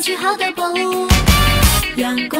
去好的薄雾，阳光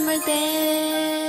summer day.